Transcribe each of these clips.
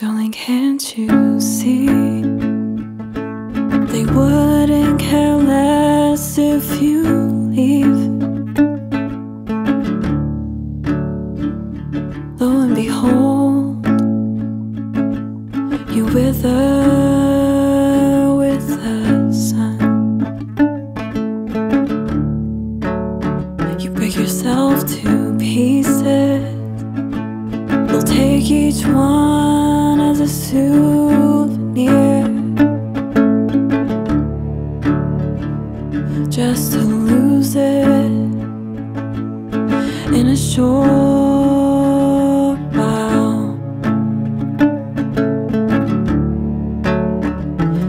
Darling, can't you see? They wouldn't care less if you leave. Lo and behold, you wither with the sun. You break yourself to pieces. We'll take each one souvenir. Just to lose it in a short while.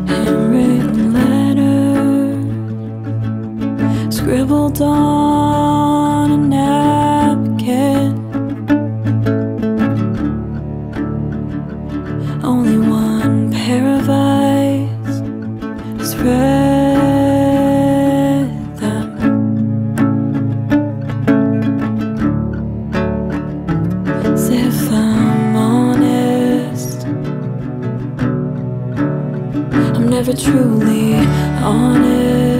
Handwritten letters scribbled on pair of eyes has read them. As if I'm honest, I'm never truly honest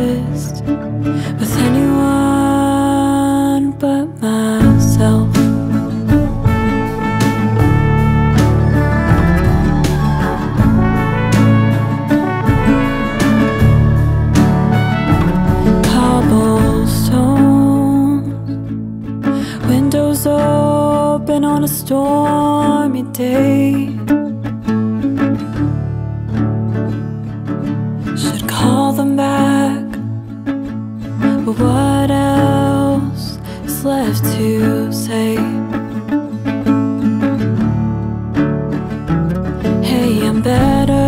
on a stormy day. Should call them back, but what else is left to say? Hey, I'm better.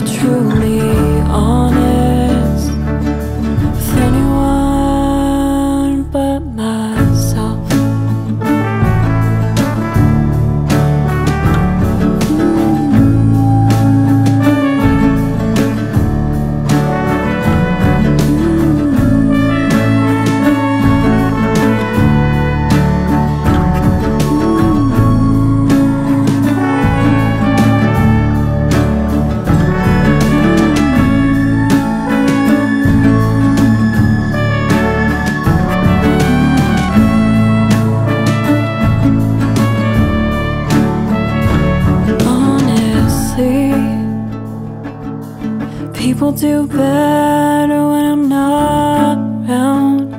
Truly honest I'll do better when I'm not around.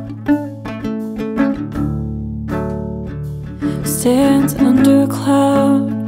Stands under a cloud